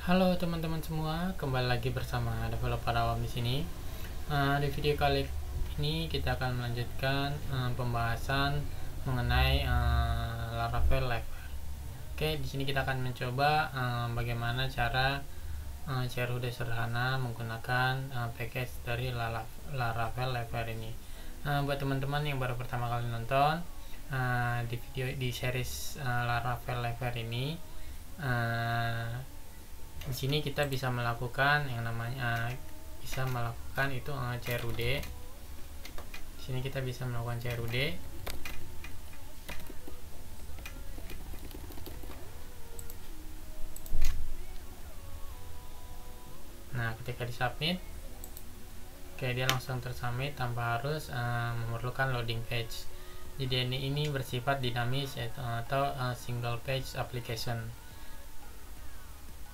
Halo teman-teman semua, kembali lagi bersama developer awam di sini. Uh, di video kali ini kita akan melanjutkan uh, pembahasan mengenai uh, Laravel Live. Oke, di sini kita akan mencoba uh, bagaimana cara uh, CRUD sederhana menggunakan uh, package dari Laravel Live ini. Uh, buat teman-teman yang baru pertama kali nonton uh, di video di series uh, Laravel Live ini. Uh, di sini kita bisa melakukan yang namanya bisa melakukan itu uh, CRUD di sini kita bisa melakukan CRUD nah ketika di submit oke dia langsung tersubmit tanpa harus uh, memerlukan loading page. Jadi ini, ini bersifat dinamis yaitu, atau uh, single page application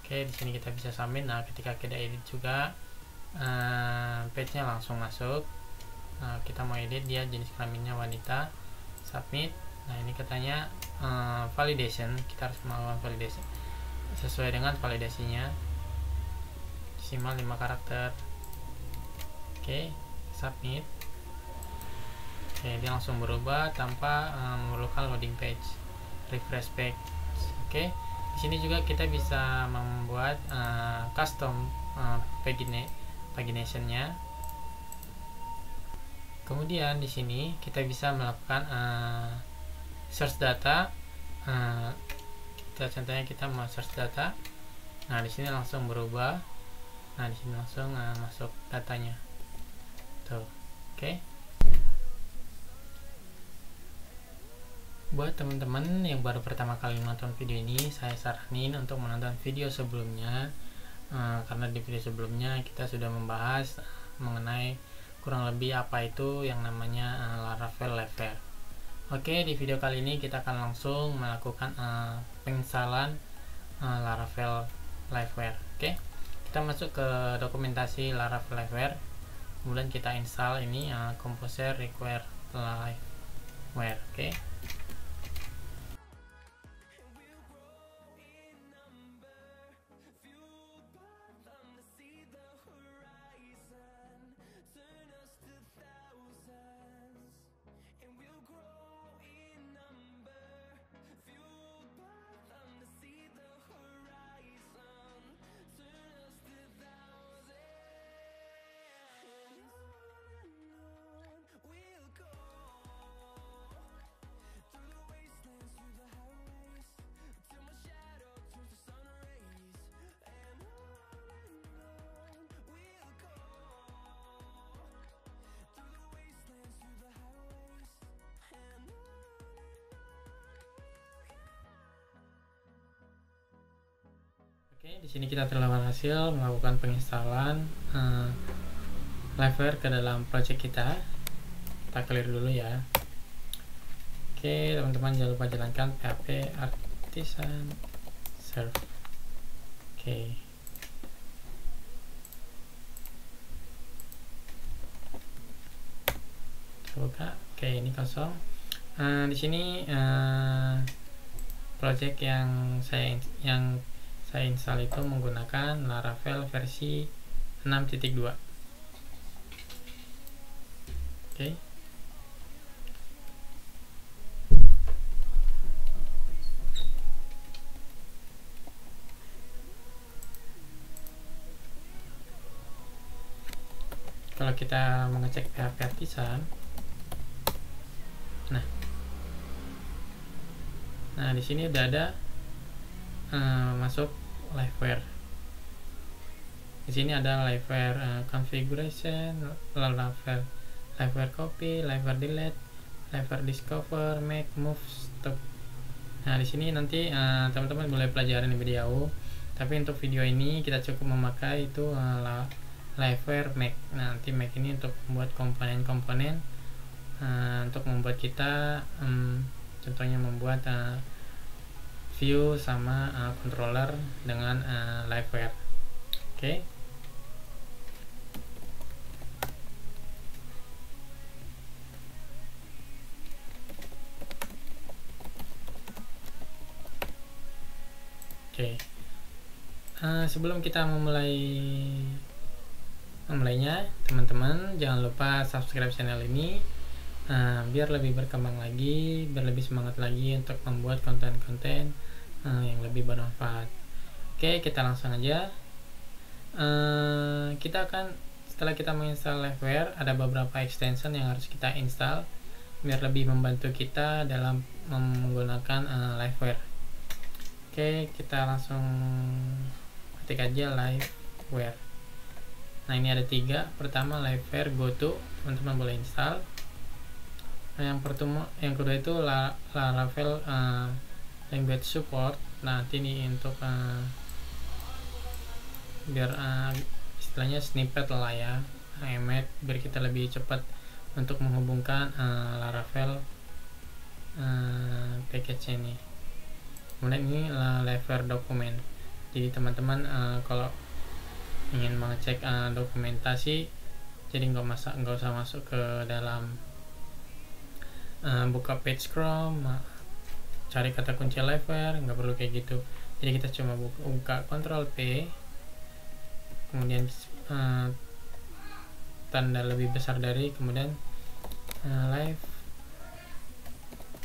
Oke, di sini kita bisa submit. Nah, ketika kita edit juga uh, page-nya langsung masuk. Nah, kita mau edit dia jenis kelaminnya wanita. Submit. Nah, ini katanya uh, validation. Kita harus melakukan validation sesuai dengan validasinya. Simak 5 karakter. Oke, submit. Oke, dia langsung berubah tanpa uh, memerlukan loading page. Refresh page. Oke di sini juga kita bisa membuat uh, custom uh, pagina paginationnya. Kemudian di sini kita bisa melakukan uh, search data. Uh, kita contohnya kita mau search data. Nah di sini langsung berubah. Nah di sini langsung uh, masuk datanya. Tuh oke. okay. Buat teman-teman yang baru pertama kali menonton video ini saya saranin untuk menonton video sebelumnya. Uh, karena di video sebelumnya kita sudah membahas mengenai kurang lebih apa itu yang namanya uh, Laravel Level oke di video kali ini kita akan langsung melakukan penginstalan Laravel Liveware oke kita masuk ke dokumentasi Laravel Liveware kemudian kita install ini Composer Require Liveware oke Oke, di sini kita telah berhasil melakukan penginstalan uh, Liveware ke dalam project kita. Kita clear dulu ya. Oke, teman-teman jangan lupa jalankan PHP Artisan Serve. Oke. buka. Oke, ini kosong. Uh, di sini uh, project yang saya yang saya install itu menggunakan Laravel versi 6.2 oke. Okay. kalau kita mengecek PHP artisan. Nah. Nah di sini udah ada uh, masuk liveware di sini ada liveware uh, configuration liveware liveware copy liveware delete liveware discover make move stop. Nah di sini nanti eh, teman-teman uh, boleh pelajaran lebih jauh. Tapi untuk video ini kita cukup memakai itu uh, liveware make. Nah, nanti make ini untuk membuat komponen-komponen uh, untuk membuat kita um, contohnya membuat uh, view sama uh, controller dengan uh, liveware oke okay. Oke. Okay. uh, sebelum kita memulai memulainya teman-teman jangan lupa subscribe channel ini uh, biar lebih berkembang lagi biar lebih semangat lagi untuk membuat konten-konten uh, yang lebih bermanfaat. Oke kita langsung aja. Uh, kita akan setelah kita menginstal Liveware ada beberapa extension yang harus kita install biar lebih membantu kita dalam menggunakan uh, Liveware oke kita langsung ketik aja Liveware nah ini ada tiga. Pertama liveware goto teman-teman boleh install. Nah yang pertama yang kedua itu La, Laravel uh, language support nah nanti ini untuk uh, biar uh, istilahnya snippet lah ya emet biar kita lebih cepat untuk menghubungkan uh, Laravel uh, package ini. Kemudian ini uh, lever dokumen. Jadi teman-teman uh, kalau ingin mengecek uh, dokumentasi jadi nggak masa nggak usah masuk ke dalam uh, buka page Chrome cari kata kunci liveware nggak perlu kayak gitu. Jadi kita cuma buka, buka Ctrl P kemudian uh, tanda lebih besar dari kemudian uh, live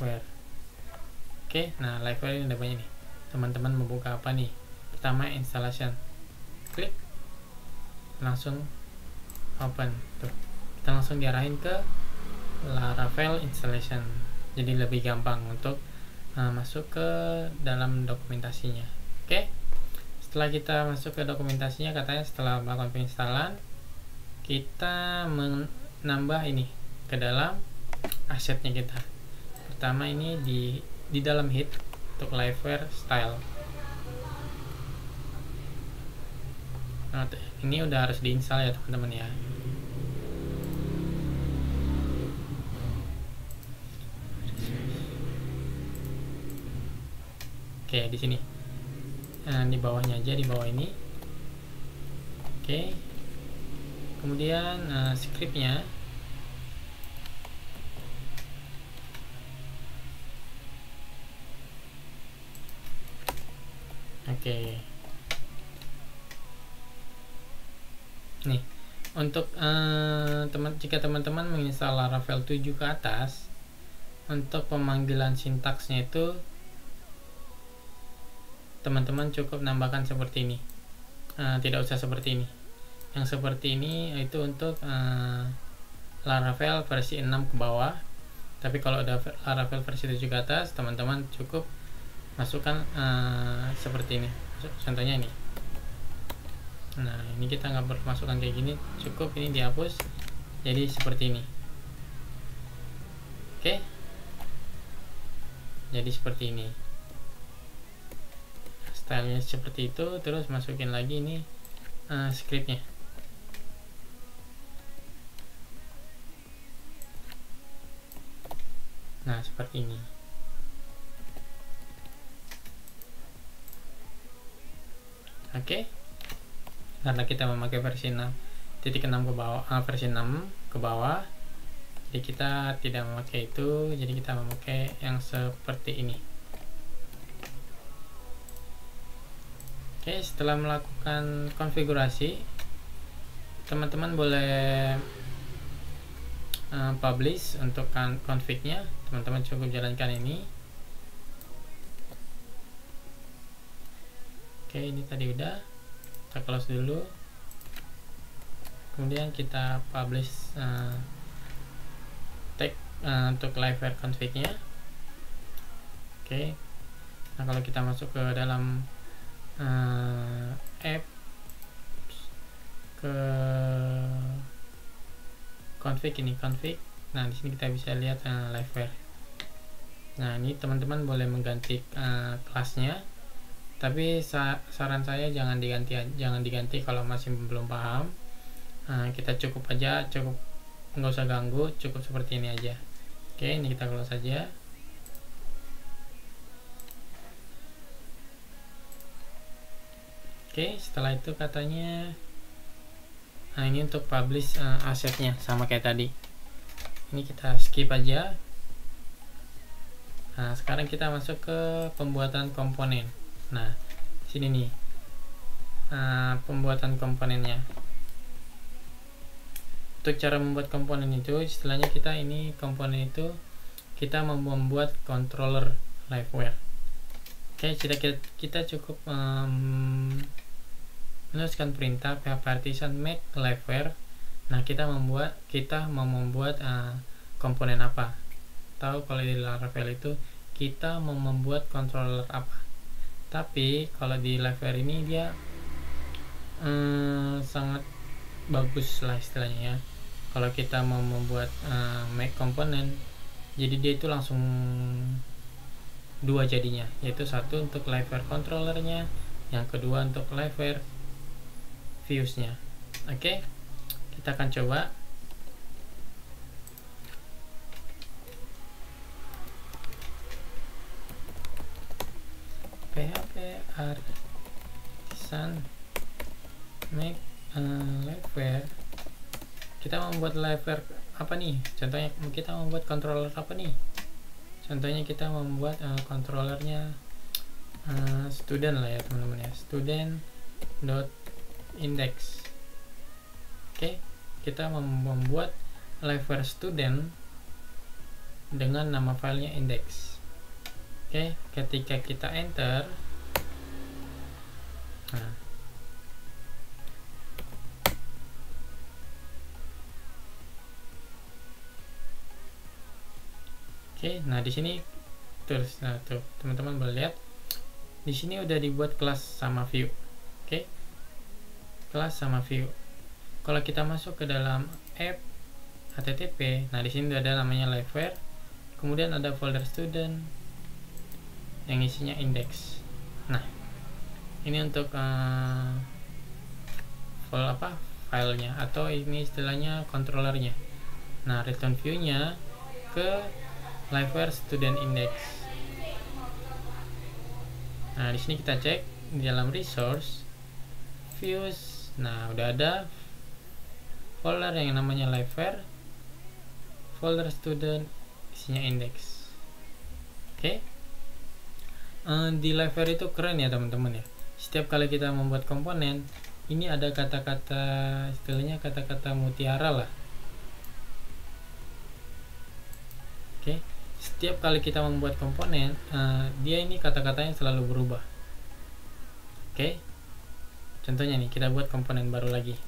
where oke nah liveware ini ada banyak nih. Teman-teman membuka apa nih? Pertama installation. Klik. Langsung open. Tuh. Kita langsung diarahin ke Laravel installation. Jadi lebih gampang untuk uh, masuk ke dalam dokumentasinya. Oke. Okay? setelah kita masuk ke dokumentasinya katanya setelah melakukan penginstalan kita menambah ini ke dalam asetnya kita. Pertama ini di di dalam hit untuk liveware style. Nah, ini udah harus diinstal ya teman-teman ya oke di sini. Nah, di bawahnya aja di bawah ini. Oke. Kemudian uh, scriptnya. Oke. Nih untuk uh, teman jika teman-teman menginstal Laravel 7 ke atas untuk pemanggilan sintaksnya itu teman-teman cukup nambahkan seperti ini. Uh, tidak usah seperti ini. Yang seperti ini itu untuk uh, Laravel versi 6 ke bawah. Tapi kalau ada Laravel versi 7 ke atas teman-teman cukup masukkan uh, seperti ini. Contohnya ini. Nah ini kita nggak bermasukkan kayak gini. Cukup ini dihapus. Jadi seperti ini. Oke? Jadi seperti ini stylenya seperti itu terus masukin lagi ini uh, scriptnya. Nah seperti ini. Oke. Okay karena kita memakai versi 6 titik 6 ke bawah uh, versi 6 ke bawah jadi kita tidak memakai itu jadi kita memakai yang seperti ini oke setelah melakukan konfigurasi teman-teman boleh uh, publish untuk kan confignya. Teman-teman cukup jalankan ini. Oke ini tadi udah. Kita close dulu. Kemudian kita publish uh, tag uh, untuk liveware config nya oke. Nah kalau kita masuk ke dalam uh, app ke config ini config. Nah di sini kita bisa lihat uh, liveware nah ini teman-teman boleh mengganti uh, kelasnya. Tapi sa saran saya jangan diganti jangan diganti kalau masih belum paham. Nah, kita cukup aja cukup nggak usah ganggu cukup seperti ini aja. Oke ini kita close saja oke setelah itu katanya nah ini untuk publish uh, asetnya sama kayak tadi. Ini kita skip aja. Nah sekarang kita masuk ke pembuatan komponen. Nah sini nih uh, pembuatan komponennya. Untuk cara membuat komponen itu istilahnya kita ini komponen itu kita membuat controller liveware. Oke kita kita cukup um, menuliskan perintah php partition make liveware nah kita membuat kita mau membuat uh, komponen apa? Tahu kalau di Laravel itu kita mau membuat controller apa? Tapi kalau di liveware ini dia um, sangat bagus lah istilahnya ya. Kalau kita mau membuat uh, make komponen jadi dia itu langsung dua jadinya yaitu satu untuk liveware controllernya yang kedua untuk liveware viewsnya. Oke okay? kita akan coba. Php artisan make uh, liveware kita membuat liveware apa nih? Contohnya kita membuat controller apa nih? Contohnya kita membuat uh, controllernya uh, student lah ya teman-teman ya. Student dot index oke okay. kita membuat liveware student dengan nama filenya index oke okay. ketika kita enter nah Oke, nah di sini terus nah tuh teman-teman boleh lihat di sini udah dibuat kelas sama view. Oke. Kelas sama view. Kalau kita masuk ke dalam app http, nah di sini ada namanya liveware. Kemudian ada folder student yang isinya index. Nah, ini untuk uh, file apa? filenya atau ini istilahnya controllernya. Nah, return view-nya ke liveware student index nah di sini kita cek di dalam resource views nah udah ada folder yang namanya liveware folder student isinya index. Oke? Okay. uh, di liveware itu keren ya teman-teman ya. Setiap kali kita membuat komponen ini ada kata-kata istilahnya kata-kata mutiara lah. Oke? Okay setiap kali kita membuat komponen uh, dia ini kata-katanya selalu berubah. Oke? okay? Contohnya nih kita buat komponen baru lagi.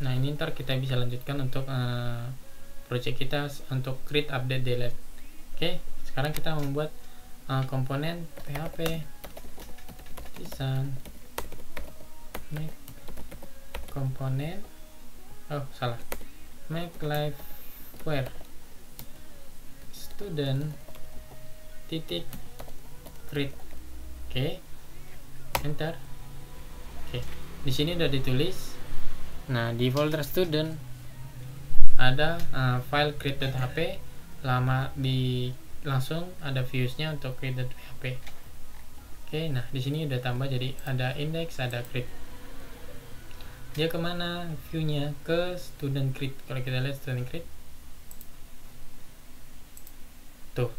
Nah ini ntar kita bisa lanjutkan untuk uh, project kita untuk create update delete oke okay? sekarang kita membuat uh, komponen php design make komponen. Oh salah. Make live where? Student titik create oke. Okay. enter. Oke. Okay. di sini udah ditulis. Nah di folder student ada uh, file create.php lama di langsung ada viewsnya untuk create.php oke okay, nah di sini udah tambah jadi ada index ada create dia ke mana viewnya? Ke student create kalau kita lihat student create tuh.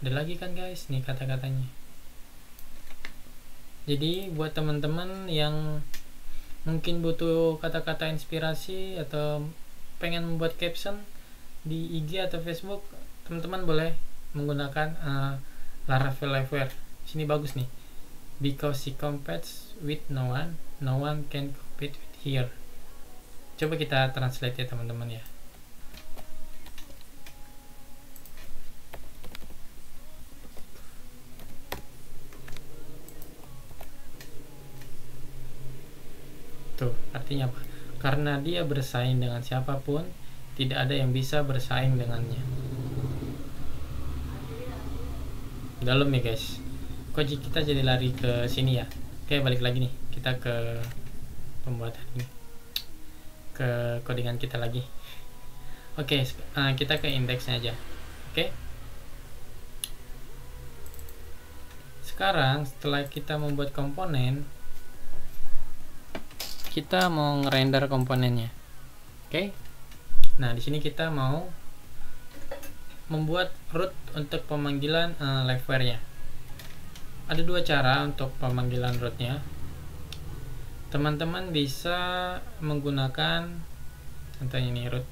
Ada lagi kan guys nih kata-katanya jadi buat teman-teman yang mungkin butuh kata-kata inspirasi atau pengen membuat caption di IG atau Facebook teman-teman boleh menggunakan uh, Laravel Liveware sini bagus nih. Because he competes with no one no one can compete with here coba kita translate ya teman-teman ya tuh artinya apa? Karena dia bersaing dengan siapa pun tidak ada yang bisa bersaing dengannya. Dalam ya guys. Kok kita jadi lari ke sini ya. Oke balik lagi nih. Kita ke pembuatan ini. Ke codingan kita lagi. Oke uh, kita ke indeksnya aja. Oke. Sekarang setelah kita membuat komponen kita mau ngerender komponennya. Oke? Nah di sini kita mau membuat root untuk pemanggilan uh, liveware nya ada dua cara untuk pemanggilan rootnya. Teman-teman bisa menggunakan contohnya ini root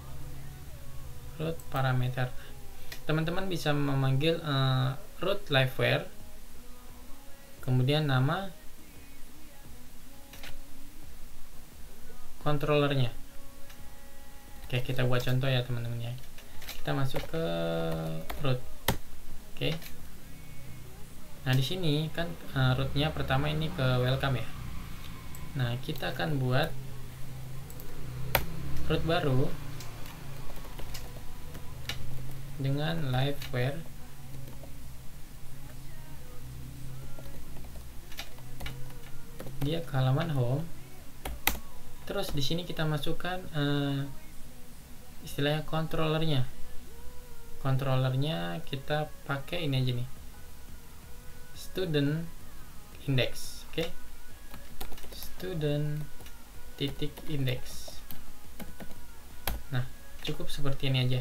root parameter. Teman-teman bisa memanggil uh, root liveware kemudian nama controllernya. Oke kita buat contoh ya teman-teman ya. Kita masuk ke root. Oke. Nah di sini kan uh, rootnya pertama ini ke welcome ya. Nah kita akan buat root baru dengan liveware dia ke halaman home terus di sini kita masukkan uh, istilahnya controllernya. Controllernya kita pakai ini aja nih. Student index oke? Okay? student titik index. Nah cukup seperti ini aja.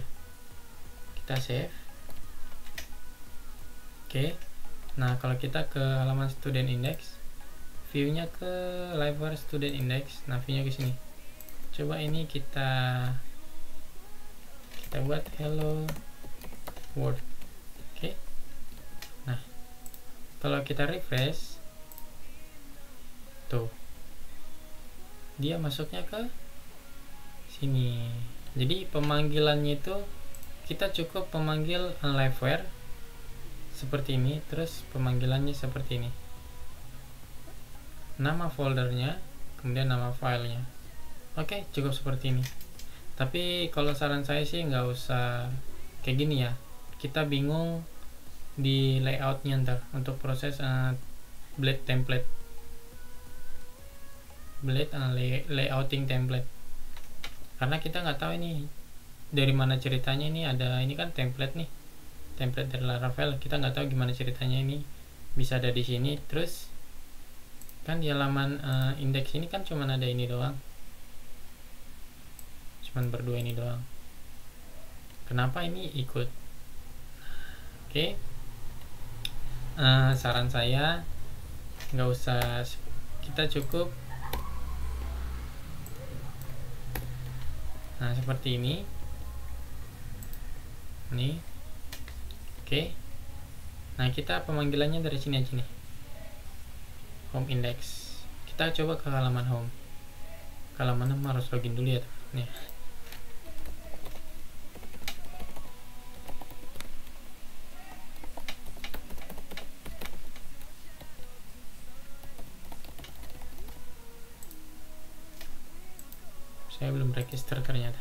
Kita save. Oke? Okay. nah kalau kita ke halaman student index viewnya ke library student index nah viewnya ke sini. Coba ini kita kita buat hello world. Oke. Okay. nah kalau kita refresh tuh dia masuknya ke sini. Jadi pemanggilannya itu kita cukup memanggil liveware seperti ini terus pemanggilannya seperti ini nama foldernya kemudian nama filenya. Oke cukup seperti ini. Tapi kalau saran saya sih nggak usah kayak gini ya. Kita bingung di layoutnya ntar untuk proses uh, blade template. Blade uh, lay layouting template. Karena kita nggak tahu ini dari mana ceritanya ini ada ini kan template nih. Template dari Laravel. Kita nggak tahu gimana ceritanya ini. Bisa ada di sini terus kan di halaman uh, indeks ini kan cuma ada ini doang. Cuman berdua ini doang. Kenapa ini ikut? Oke. Okay. uh, eh, saran saya nggak usah kita cukup. Nah seperti ini. Ini. Oke. Okay. nah kita pemanggilannya dari sini aja nih home index. Kita coba ke halaman home. Ke halaman home harus login dulu ya ya saya belum register ternyata.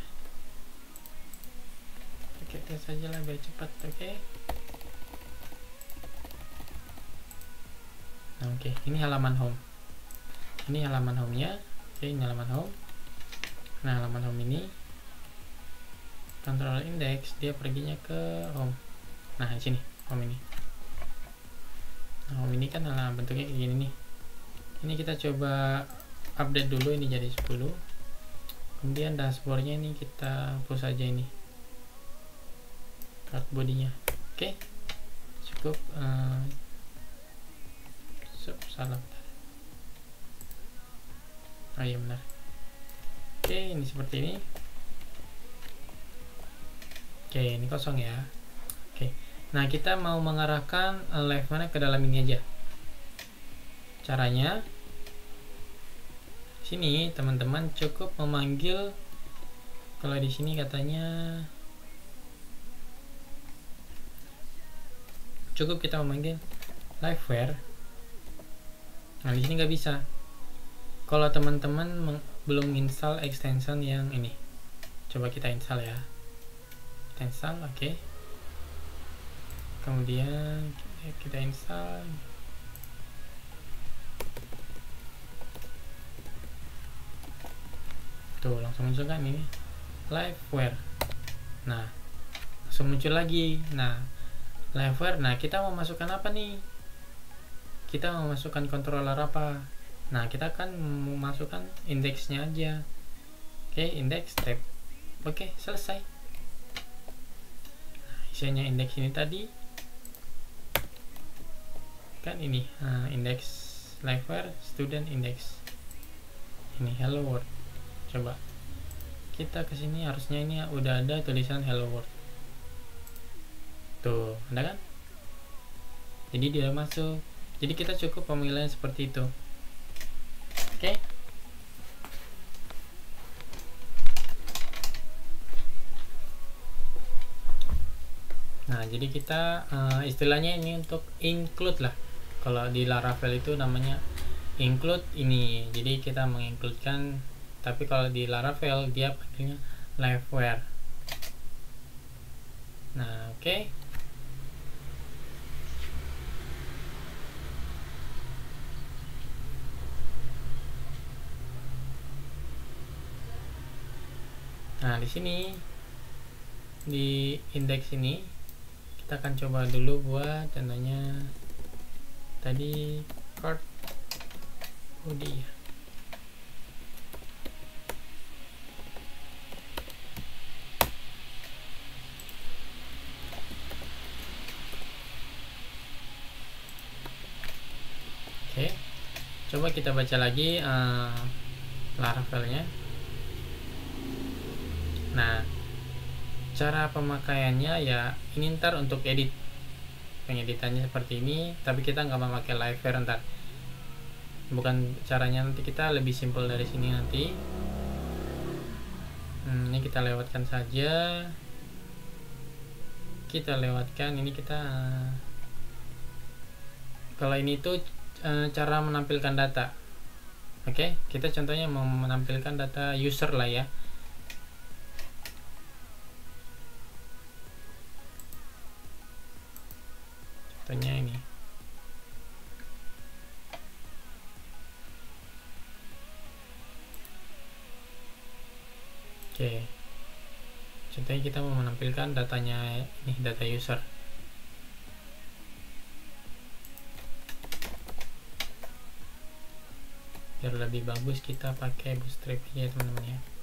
Oke tes saja lah biar cepat oke. okay. Nah, oke okay. ini halaman home. Ini halaman home nya oke okay, ini halaman home. Nah halaman home ini control index dia perginya ke home. Nah di sini home ini. Nah home ini kan nah, bentuknya kayak gini nih. Ini kita coba update dulu ini jadi 10 kemudian dashboardnya ini kita hapus aja ini. Card bodinya oke okay. cukup uh, salah oh iya benar. Oke ini seperti ini. Oke ini kosong ya. Oke. Nah kita mau mengarahkan live mana ke dalam ini aja. Caranya sini teman-teman cukup memanggil kalau di sini katanya cukup kita memanggil liveware nah di sini nggak bisa. Kalau teman-teman belum install extension yang ini coba kita install ya. Kita install oke. Okay. kemudian kita install. Tuh langsung muncul kan ini? Liveware. Nah langsung muncul lagi. Nah liveware nah kita mau masukkan apa nih kita mau masukkan controller apa? Nah kita akan memasukkan indeksnya aja. Oke okay, index tab. Oke okay, selesai. Nah, isinya indeks ini tadi. Kan ini uh, index liveware student index. Ini hello world. Coba. Kita ke sini harusnya ini udah ada tulisan hello world. Tuh ada kan? Jadi dia masuk jadi kita cukup pemilihan seperti itu oke okay? nah jadi kita uh, istilahnya ini untuk include lah kalau di Laravel itu namanya include ini jadi kita mengincludekan tapi kalau di Laravel dia panggilnya liveware nah oke okay. Nah, di sini di indeks ini kita akan coba dulu buat contohnya tadi card body ya. Oke, coba kita baca lagi uh, Laravelnya nah cara pemakaiannya ya ini ntar untuk edit. Pengeditannya seperti ini tapi kita nggak memakai liveware ntar. Bukan caranya nanti kita lebih simpel dari sini nanti. Hmm, ini kita lewatkan saja. Kita lewatkan ini kita kalau ini tuh e, cara menampilkan data. Oke okay? kita contohnya mau menampilkan data user lah ya contohnya ini. Oke. Contohnya kita mau menampilkan datanya ini data user. Biar lebih bagus kita pakai bootstrap ya teman-teman ya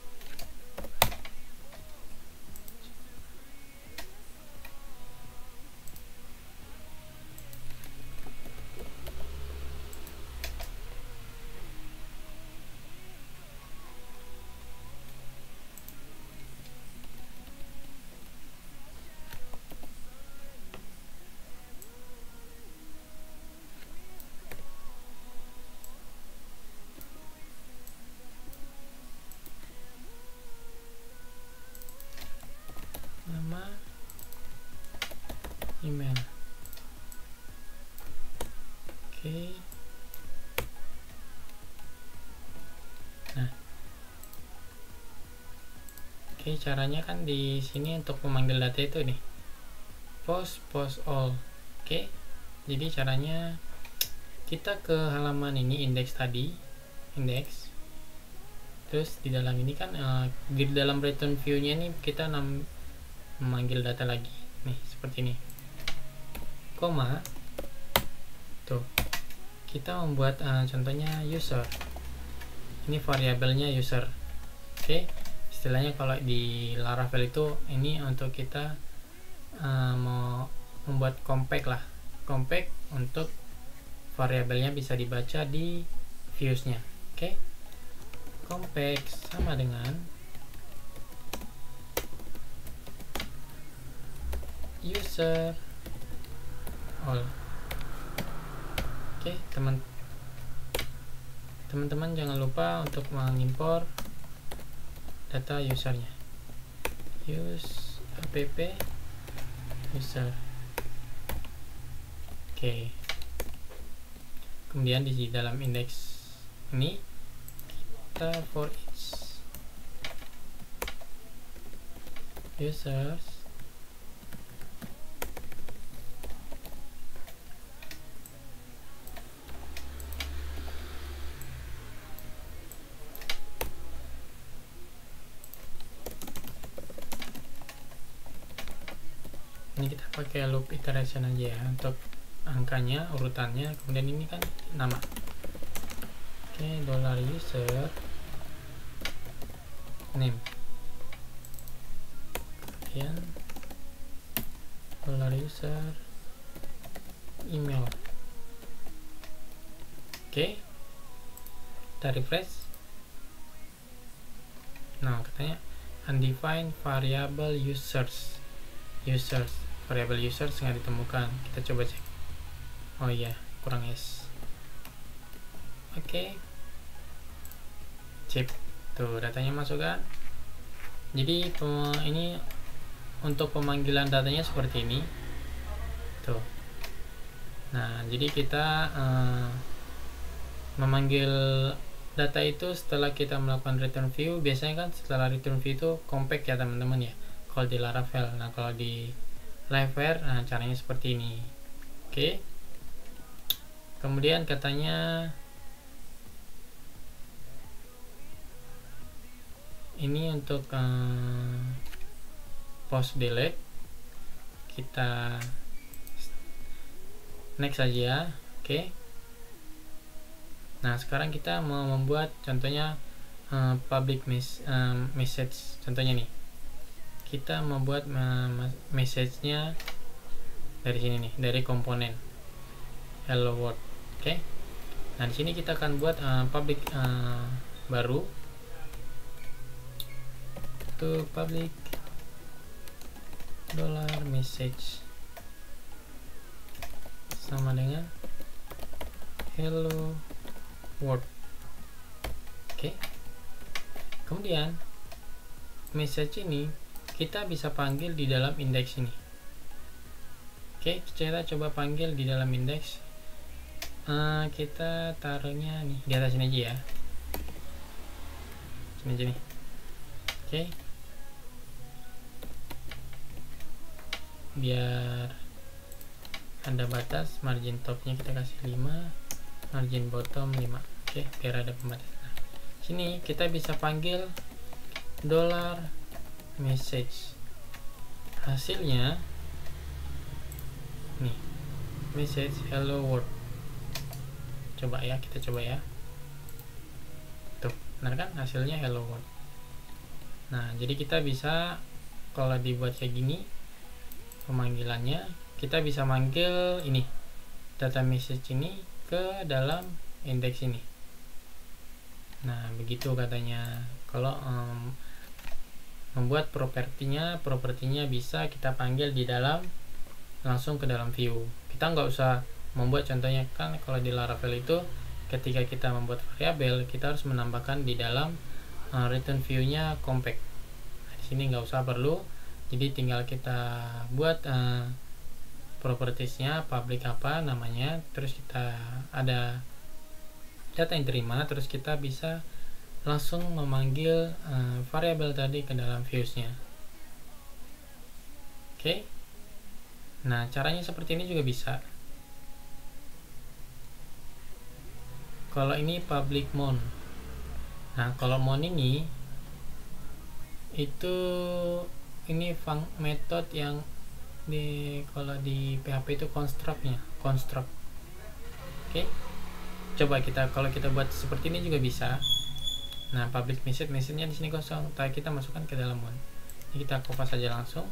caranya kan di sini untuk memanggil data itu nih. Post post all. Oke jadi caranya kita ke halaman ini index tadi index terus di dalam ini kan uh, di dalam return view nya ini kita nam memanggil data lagi. Nih seperti ini. Koma. Tuh kita membuat uh, contohnya user. Ini variabelnya user. Oke okay? Istilahnya kalau di Laravel itu ini untuk kita uh, mau membuat compact lah. Compact untuk variabelnya bisa dibaca di viewsnya. Oke? Okay? compact sama dengan user all. Oke okay, teman teman-teman jangan lupa untuk mengimpor data usernya use app user oke okay. kemudian di dalam indeks ini kita for each users ini kita pakai loop iteration aja ya untuk angkanya urutannya. Kemudian ini kan nama. Oke okay, dollar user name. Kemudian dollar user email. Okay. kita refresh. Nah katanya undefined variable users. Users variable users nggak ditemukan. Kita coba cek. Oh iya kurang s. Oke. Okay. chip tuh datanya masuk kan? Jadi ini untuk pemanggilan datanya seperti ini. Tuh. Nah jadi kita uh, memanggil data itu setelah kita melakukan return view. Biasanya kan setelah return view itu compact ya teman-teman ya kalau di Laravel. Nah kalau di liveware nah caranya seperti ini oke okay. kemudian katanya ini untuk uh, post delete kita next saja oke okay. nah sekarang kita mau membuat contohnya uh, public mes uh, message contohnya nih kita membuat message-nya dari sini nih dari komponen hello world oke okay. nah di sini kita akan buat uh, public uh, baru to public dollar message sama dengan hello world oke okay. kemudian message ini kita bisa panggil di dalam indeks ini. Oke kita coba panggil di dalam indeks. Uh, kita taruhnya nih di atas ini aja ya. Sini aja nih. Oke. Biar ada batas margin topnya kita kasih 5 margin bottom 5 oke biar ada pembatasan. Nah, sini kita bisa panggil dollar message. Hasilnya nih message hello world. Coba ya kita coba ya. Tuh benar kan? Hasilnya hello world. Nah jadi kita bisa kalau dibuat kayak gini pemanggilannya kita bisa manggil ini data message ini ke dalam indeks ini. Nah begitu katanya. Kalau um, membuat propertinya propertinya bisa kita panggil di dalam langsung ke dalam view. Kita nggak usah membuat contohnya kan kalau di Laravel itu ketika kita membuat variabel kita harus menambahkan di dalam uh, return view-nya compact. Nah, di sini nggak usah perlu. Jadi tinggal kita buat uh, propertiesnya public apa namanya terus kita ada data yang terima terus kita bisa langsung memanggil uh, variabel tadi ke dalam viewsnya. Oke. Okay. nah caranya seperti ini juga bisa. Kalau ini public mon nah kalau mon ini itu ini fun method yang di kalau di PHP itu constructnya construct. Oke. Okay? coba kita kalau kita buat seperti ini juga bisa nah public message message-nya di sini kosong. Tapi kita masukkan ke dalam one. Ini kita kopas saja langsung.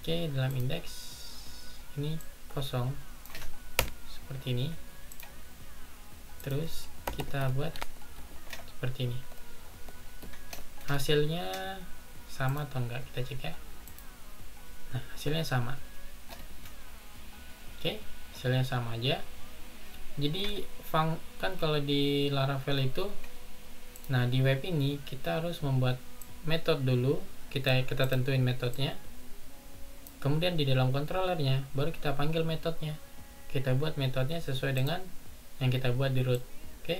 Oke dalam indeks ini kosong. Seperti ini. Terus kita buat seperti ini. Hasilnya sama atau enggak? Kita cek ya. Nah hasilnya sama. Oke hasilnya sama aja. Jadi fun, kan kalau di Laravel itu nah di web ini kita harus membuat metode dulu. Kita kita tentuin metodenya. Kemudian di dalam controllernya baru kita panggil metodenya. Kita buat metodenya sesuai dengan yang kita buat di root oke?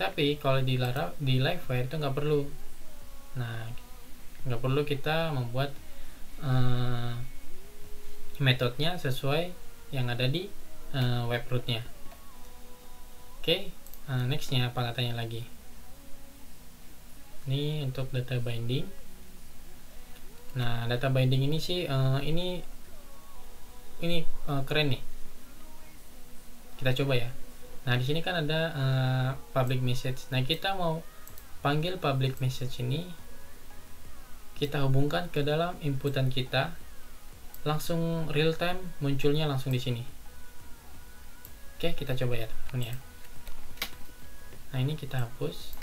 Tapi kalau di di livewire itu nggak perlu. Nah nggak perlu kita membuat uh, metodenya sesuai yang ada di uh, web rootnya. Oke okay, uh, nextnya apa katanya lagi ini untuk data binding. Nah data binding ini sih uh, ini ini uh, keren nih. Kita coba ya. Nah di sini kan ada uh, public message. Nah kita mau panggil public message ini kita hubungkan ke dalam inputan kita. Langsung real time munculnya langsung di sini. Oke kita coba ya teman-teman ya. Nah ini kita hapus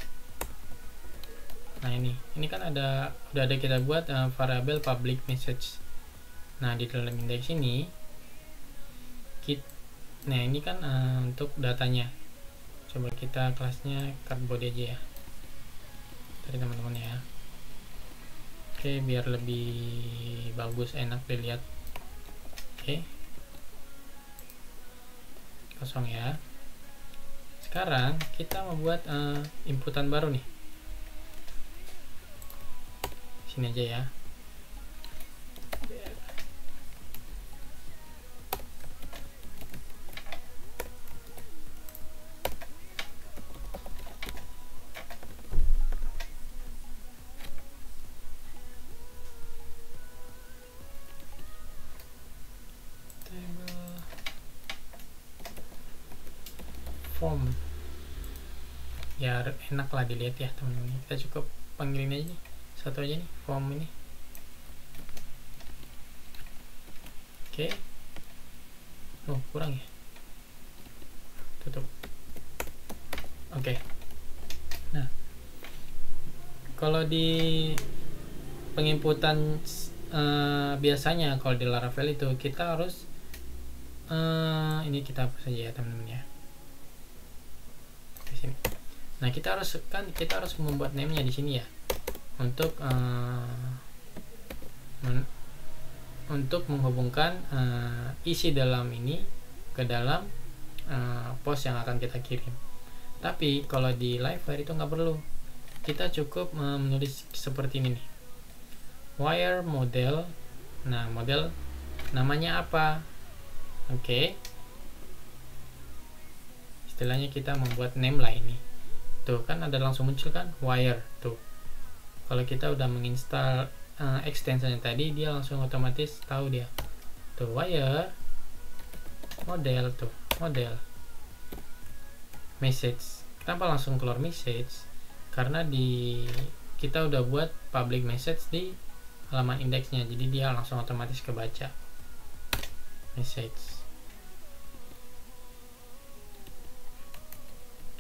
nah ini. Ini kan ada udah ada kita buat uh, variabel public message. Nah di dalam indeks ini kita, nah ini kan uh, untuk datanya. Coba kita kelasnya cardboard aja ya. Dari teman-teman ya. Oke biar lebih bagus enak dilihat. Oke. Kosong ya. Sekarang kita membuat uh, inputan baru nih sini aja ya. Ya enak lah dilihat ya teman-teman. Kita cukup panggilin aja satu aja nih form ini. Oke. Okay. oh kurang ya? Tutup. Oke. Okay. nah kalau di penginputan uh, biasanya kalau di Laravel itu kita harus uh, ini kita hapus saja ya teman-teman ya. Di sini. Nah kita harus kan kita harus membuat name-nya di sini ya untuk uh, untuk menghubungkan uh, isi dalam ini ke dalam uh, post yang akan kita kirim. Tapi kalau di Livewire itu nggak perlu. Kita cukup uh, menulis seperti ini nih. Wire model. Nah, model namanya apa? Oke. Okay. Istilahnya kita membuat name lah ini. Tuh kan ada langsung muncul kan wire tuh kalau kita udah menginstal uh, extensionnya tadi dia langsung otomatis tahu dia. Tuh wire. Model tuh model. Message. Kenapa langsung keluar message? Karena di kita udah buat public message di halaman indeksnya jadi dia langsung otomatis kebaca. Message.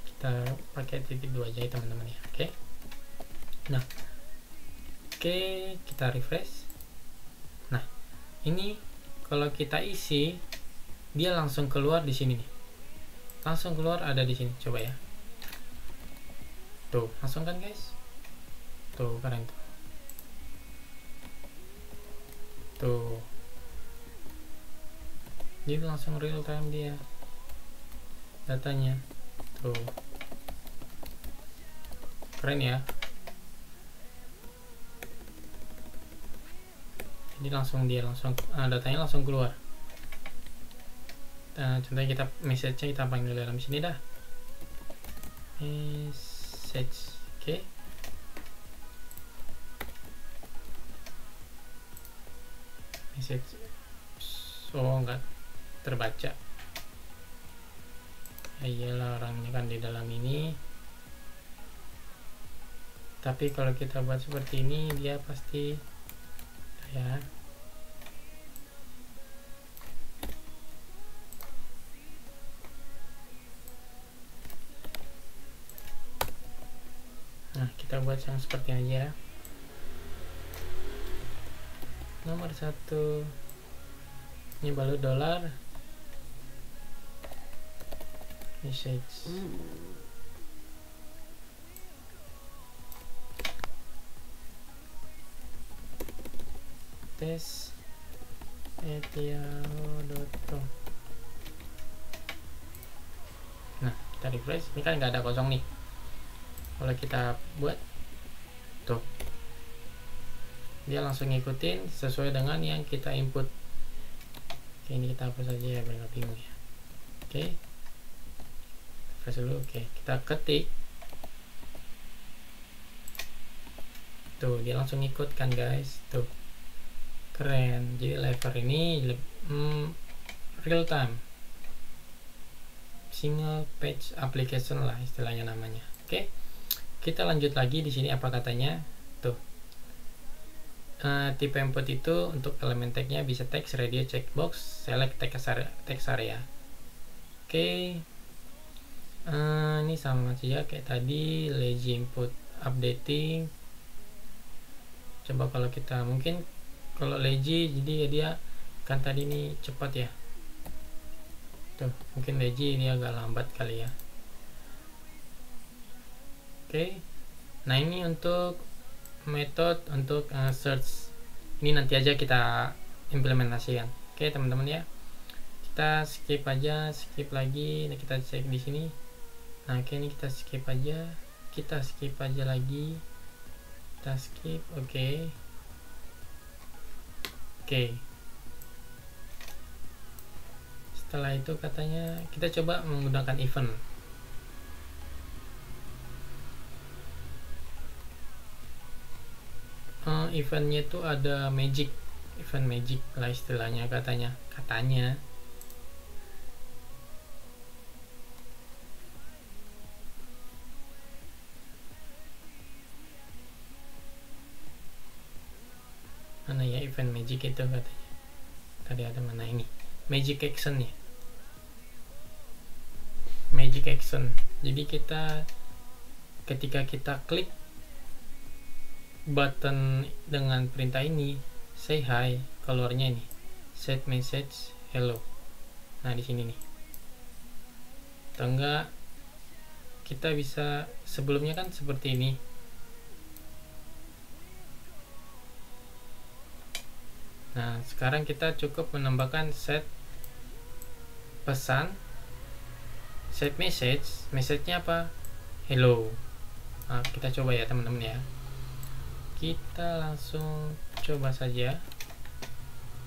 Kita pakai titik dua aja ya teman-teman ya. Oke. Okay? nah Oke, kita refresh. Nah, ini kalau kita isi, dia langsung keluar di sini nih. Langsung keluar ada di sini. Coba ya. Tuh, langsung kan guys? Tuh, keren tuh. Tuh. Jadi langsung real time dia. Datanya. Tuh. Keren ya. Jadi langsung dia langsung uh, datanya langsung keluar. Contohnya kita message-nya kita panggil dalam sini dah. Message oke. Okay. message. So enggak terbaca. Ya iyalah orangnya kan di dalam ini. Tapi kalau kita buat seperti ini dia pasti ya. Nah kita buat yang seperti aja. Nomor satu. Ini balut dolar. Message tes etiao.com nah kita refresh ini kan nggak ada kosong nih. Kalau kita buat tuh. Dia langsung ngikutin sesuai dengan yang kita input. Oke ini kita hapus saja ya biar bingung ya. Oke. Refresh dulu oke. Kita ketik. Tuh dia langsung ikut kan guys. Tuh keren. Jadi lever ini hmm, real time. Single page application lah istilahnya namanya. Oke kita lanjut lagi di sini apa katanya? Tuh. Uh, tipe input itu untuk elemen tagnya bisa text radio checkbox select text area, oke. Uh, ini sama saja kayak tadi lazy input updating. Coba kalau kita mungkin kalau lazy jadi ya dia kan tadi ini cepat ya. Tuh mungkin lazy ini agak lambat kali ya. Oke. Okay. nah ini untuk metode untuk uh, search. Ini nanti aja kita implementasikan. Oke okay, teman-teman ya. Kita skip aja skip lagi. Nah kita cek di sini. Nah oke okay, ini kita skip aja. Kita skip aja lagi. Kita skip oke. okay. Oke. Setelah itu katanya kita coba menggunakan event. Uh, eventnya itu ada magic. Event magic lah istilahnya katanya. Katanya event magic itu katanya. Tadi ada mana ini? Magic action ya? Magic action. Jadi kita ketika kita klik button dengan perintah ini say hi keluarnya ini. Set message hello. Nah di sini nih. Atau enggak kita bisa sebelumnya kan seperti ini nah sekarang kita cukup menambahkan set pesan set message. Message-nya apa? Hello. Nah, kita coba ya teman-teman ya. Kita langsung coba saja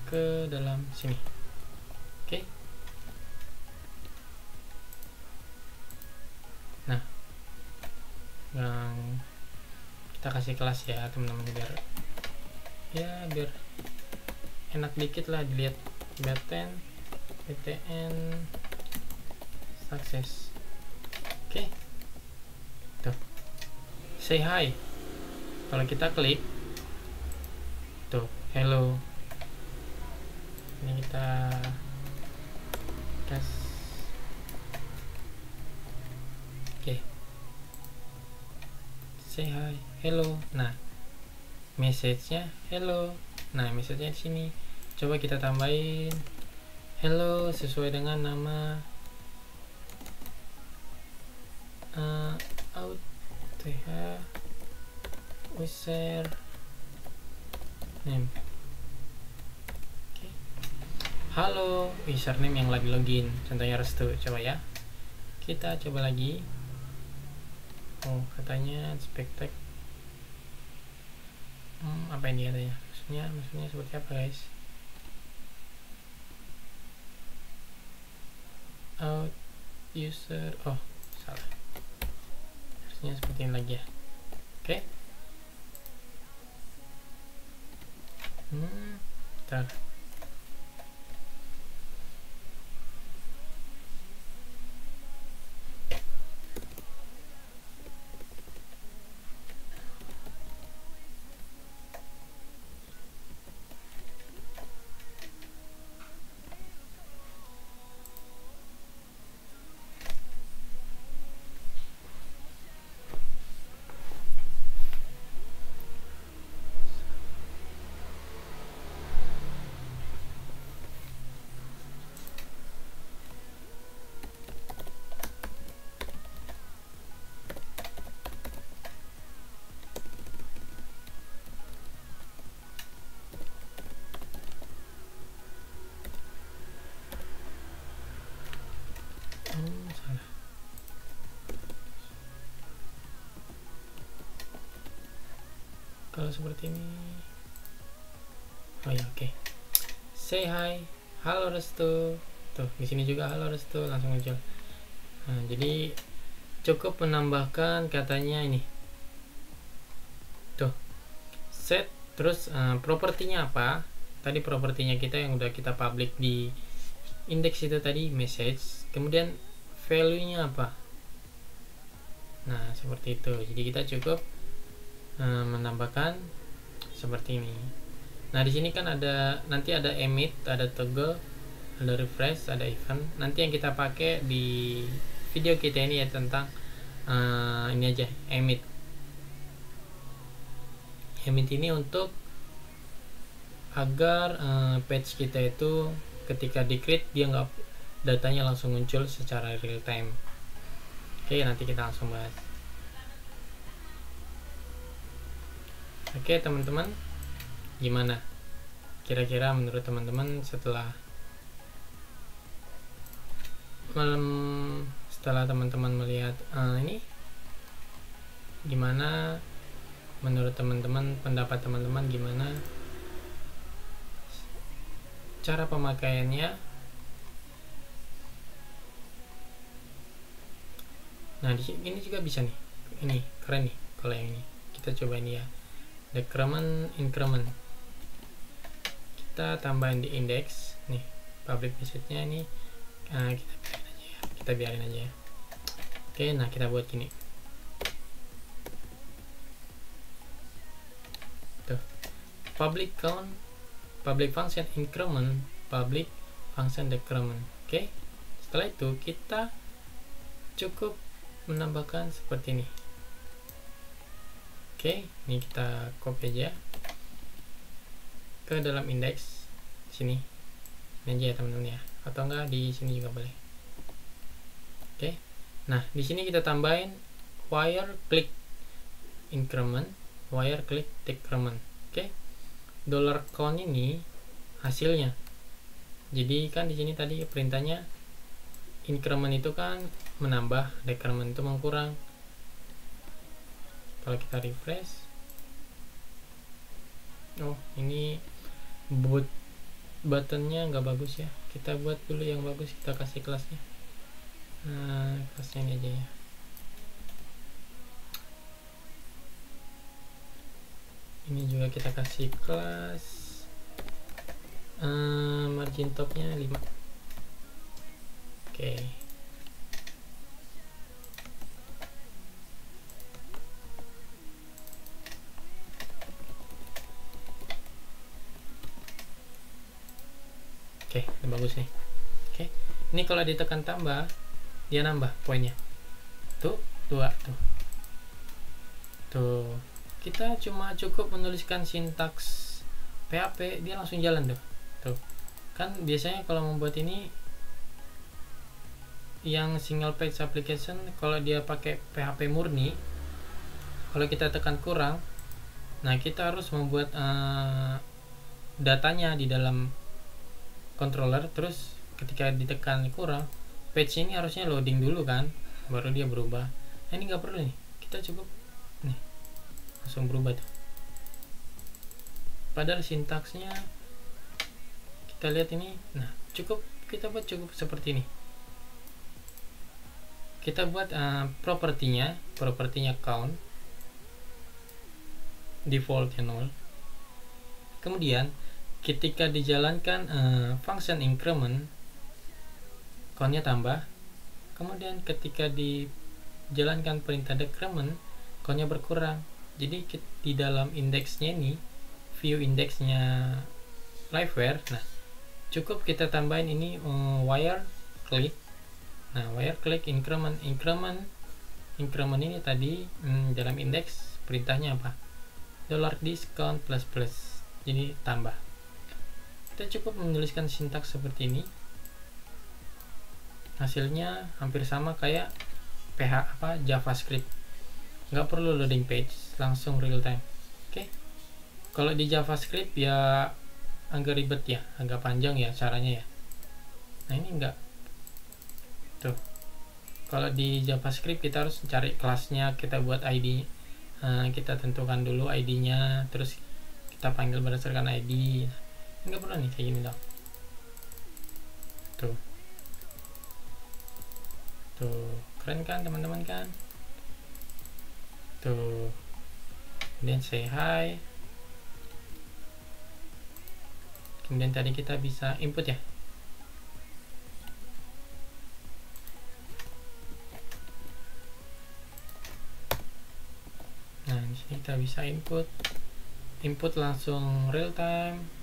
ke dalam sini. Oke. Nah yang kita kasih kelas ya teman-teman biar ya biar enak dikit lah dilihat. Btn btn sukses. Oke. Okay. tuh. Say hi. Kalau kita klik tuh hello. Ini kita tes. Oke. Okay. say hi. Hello. Nah message-nya hello nah message-nya di sini coba kita tambahin hello sesuai dengan nama uh, out th user name. Okay. halo username yang lagi login contohnya restu coba ya. Kita coba lagi. Oh katanya spektek hmm, apa ini katanya maksudnya maksudnya seperti apa guys out user oh salah harusnya seperti ini lagi ya oke okay. Hmm, bentar. Kalau seperti ini. Oh ya oke. Okay. say hi. Halo restu. Tuh di sini juga halo restu langsung muncul nah, jadi cukup menambahkan katanya ini. Tuh. Set terus uh, propertinya apa? Tadi propertinya kita yang udah kita public di indeks itu tadi message. Kemudian value nya apa? Nah seperti itu. Jadi kita cukup Eh, menambahkan seperti ini. Nah di sini kan ada nanti ada emit ada toggle ada refresh ada event. Nanti yang kita pakai di video kita ini ya tentang uh, ini aja emit. Emit ini untuk agar uh, page kita itu ketika di create dia nggak datanya langsung muncul secara real time. Oke nanti kita langsung bahas oke teman-teman. Gimana? Kira-kira menurut teman-teman setelah malam setelah teman-teman melihat uh, ini gimana? Menurut teman-teman pendapat teman-teman gimana? Cara pemakaiannya? Nah di sini juga bisa nih. Ini keren nih kalau yang ini. Kita coba ini ya decrement increment. Kita tambahin di index. Nih public message nya ini nah, kita biarin aja ya. Kita biarin aja ya. Oke nah kita buat gini. Tuh. Public count public function increment public function decrement. Oke? Okay? setelah itu kita cukup menambahkan seperti ini oke ini kita copy aja. Ke dalam indeks sini. Ini aja ya teman-teman ya. Atau enggak di sini juga boleh. Oke. Nah di sini kita tambahin wire click increment wire click decrement. Oke. Dollar count ini hasilnya. Jadi kan di sini tadi perintahnya increment itu kan menambah decrement itu mengkurang kalau kita refresh. Oh ini boot buttonnya nggak bagus ya. Kita buat dulu yang bagus kita kasih kelasnya. Nah kelasnya ini aja ya. Ini juga kita kasih kelas. Uh, margin topnya 5 oke. okay. Oke, okay, bagus nih. Oke, okay. ini kalau ditekan tambah, dia nambah poinnya. Tuh, dua tuh. Tuh, kita cuma cukup menuliskan sintaks PHP dia langsung jalan tuh tuh kan biasanya kalau membuat ini yang single page application kalau dia pakai PHP murni kalau kita tekan kurang nah kita harus membuat uh, datanya di dalam controller terus ketika ditekan kurang page ini harusnya loading dulu kan baru dia berubah. Nah, ini nggak perlu nih kita cukup nih langsung berubah tuh. Padahal sintaksnya kita lihat ini nah cukup kita buat cukup seperti ini. Kita buat uh, propertinya propertinya count defaultnya 0 kemudian ketika dijalankan uh, function increment countnya tambah. Kemudian ketika dijalankan perintah decrement countnya berkurang. Jadi di dalam indeksnya ini view indeksnya liveware nah cukup kita tambahin ini um, wire click. Nah wire click increment increment increment ini tadi um, dalam indeks perintahnya apa? Dollar discount plus plus. Jadi tambah kita cukup menuliskan sintaks seperti ini. Hasilnya hampir sama kayak PH apa JavaScript. Nggak perlu loading page langsung real time. Oke. Okay? kalau di JavaScript ya agak ribet ya agak panjang ya caranya ya. Nah ini enggak tuh. Kalau di JavaScript kita harus cari kelasnya kita buat ID eh, kita tentukan dulu ID-nya terus kita panggil berdasarkan ID enggak perlu nih kayak gini dong tuh. Tuh keren kan teman-teman kan? Tuh. Kemudian say hi. Kemudian tadi kita bisa input ya? Nah di sini kita bisa input. Input langsung real time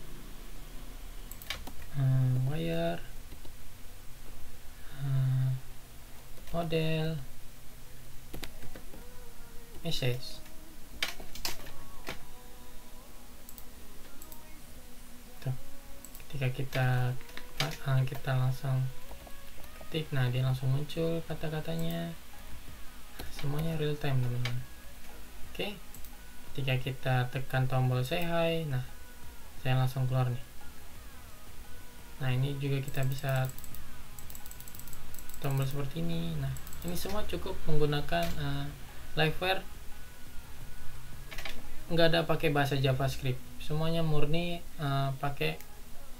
hmm, wire. Hmm, model. Message. Tuh. ketika kita ah, kita langsung ketik nah dia langsung muncul kata-katanya. Semuanya real time teman-teman. Oke ketika kita tekan tombol say hi nah saya langsung keluar nih nah ini juga kita bisa tombol seperti ini. Nah ini semua cukup menggunakan uh, liveware nggak ada pakai bahasa JavaScript. Semuanya murni uh, pakai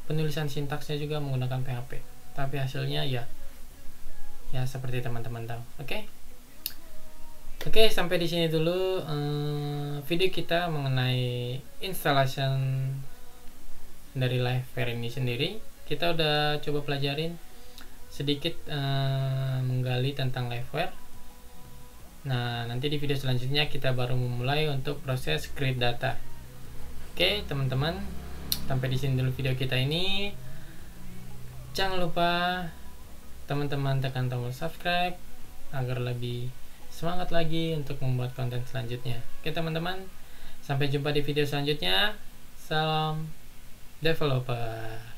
penulisan sintaksnya juga menggunakan PHP tapi hasilnya ya ya seperti teman-teman tahu. Oke? Okay? oke okay, sampai di sini dulu um, video kita mengenai installation dari liveware ini sendiri kita udah coba pelajarin sedikit uh, menggali tentang liveware nah nanti di video selanjutnya kita baru memulai untuk proses create data. Oke teman-teman sampai di sini dulu video kita ini. Jangan lupa teman-teman tekan tombol subscribe agar lebih semangat lagi untuk membuat konten selanjutnya. Oke teman-teman sampai jumpa di video selanjutnya. Salam developer